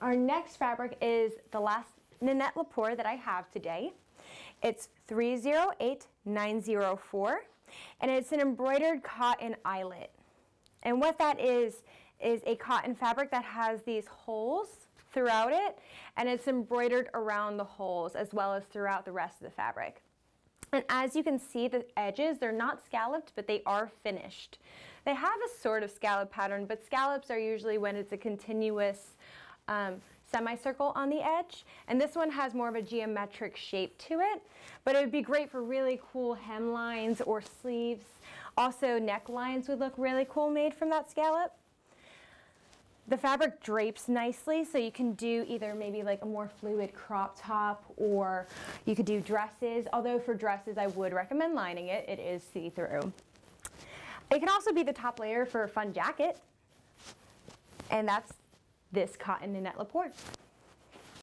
Our next fabric is the last Nanette Lepore that I have today. It's 308904 and it's an embroidered cotton eyelet. And what that is, is a cotton fabric that has these holes throughout it and it's embroidered around the holes as well as throughout the rest of the fabric. And as you can see, the edges, they're not scalloped, but they are finished. They have a sort of scallop pattern, but scallops are usually when it's a continuous um, semicircle on the edge. And this one has more of a geometric shape to it, but it would be great for really cool hemlines or sleeves. Also, necklines would look really cool made from that scallop. The fabric drapes nicely, so you can do either maybe like a more fluid crop top or you could do dresses. Although for dresses, I would recommend lining it. It is see-through. It can also be the top layer for a fun jacket. And that's this cotton Nanette Lepore.